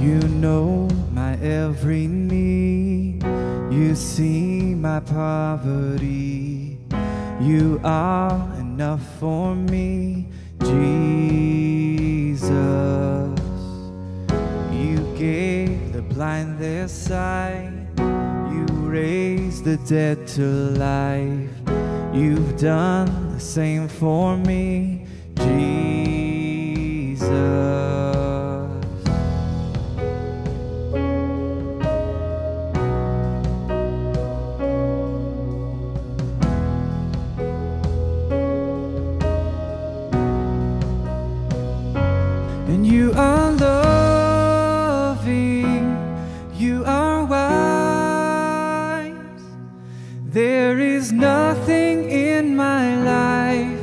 You know my every need. You see my poverty. You are enough for me, Jesus. You gave the blind their sight. You raised the dead to life. You've done the same for me, Jesus. And you are loving, you are wise. There is nothing in my life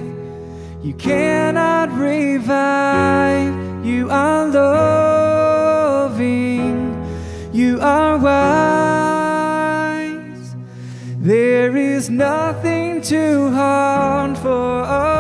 you cannot revive. You are loving, you are wise. There is nothing too hard for our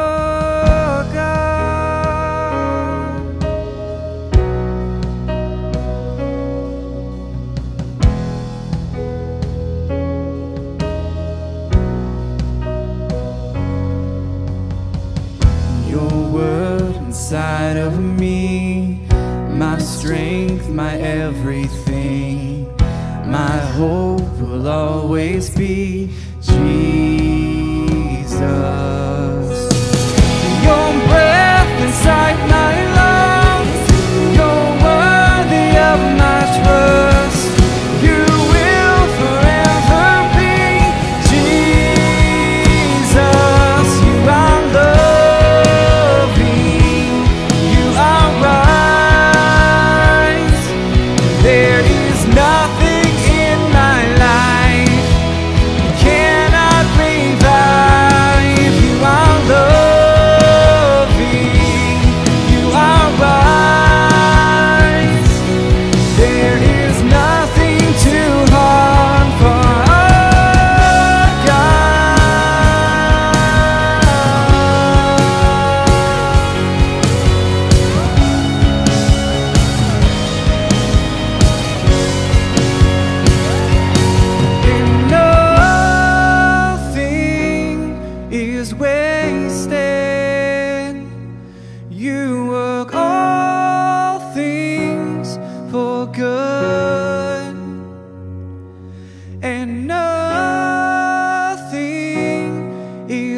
inside of me, my strength, my everything, my hope will always be Jesus.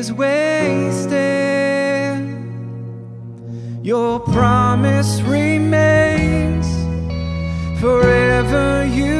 Is wasted. Your promise remains forever you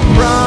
Your